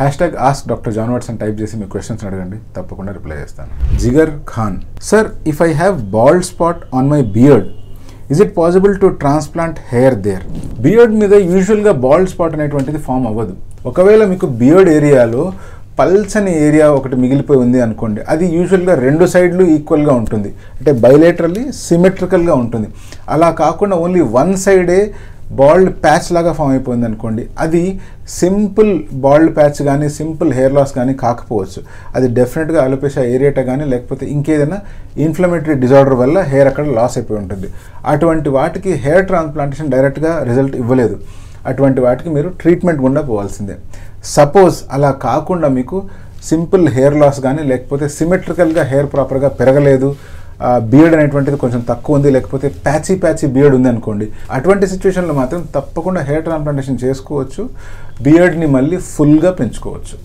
Hashtag ask doctor John Watson type చేసి మీ questions అడగండి. తప్పకుండా రిప్లై చేస్తాను. Jigar Khan sir if I have bald spot on my beard is it possible to transplant hair there beard మీద యూజువల్గా bald spot అనేటువంటిది form అవ్వదు. ఒకవేళ మీకు బియర్డ్ ఏరియాలో పల్చని ఏరియా ఒకటి మిగిలిపోయి ఉంది అనుకోండి అది యూజువల్గా రెండు సైడ్లు ఈక్వల్గా ఉంటుంది. అంటే బైలేటరల్లీ సిమెట్రికల్గా ఉంటుంది. అలా కాకుండా ఓన్లీ వన్ సైడే బాల్డ్ ప్యాచ్ లాగా ఫామ్ అయిపోయింది అనుకోండి అది సింపుల్ బాల్డ్ ప్యాచ్ కానీ సింపుల్ హెయిర్ లాస్ కానీ కాకపోవచ్చు. అది డెఫినెట్గా అలోపేషియా ఏరియాటా కానీ లేకపోతే ఇంకేదైనా ఇన్ఫ్లమేటరీ డిజార్డర్ వల్ల హెయిర్ అక్కడ లాస్ అయిపోయి ఉంటుంది. అటువంటి వాటికి హెయిర్ ట్రాన్స్ప్లాంటేషన్ డైరెక్ట్గా రిజల్ట్ ఇవ్వలేదు. అటువంటి వాటికి మీరు ట్రీట్మెంట్ గుండా పోవాల్సిందే. సపోజ్ అలా కాకుండా మీకు సింపుల్ హెయిర్ లాస్ కానీ లేకపోతే సిమెట్రికల్గా హెయిర్ ప్రాపర్గా పెరగలేదు బియర్డ్ అనేటువంటిది కొంచెం తక్కువ ఉంది లేకపోతే ప్యాచీ ప్యాచీ బియర్డ్ ఉంది అనుకోండి అటువంటి సిచ్యువేషన్లో మాత్రం తప్పకుండా హెయిర్ ట్రాన్స్ప్లాంటేషన్ చేసుకోవచ్చు బియర్డ్ని మళ్ళీ ఫుల్గా పెంచుకోవచ్చు.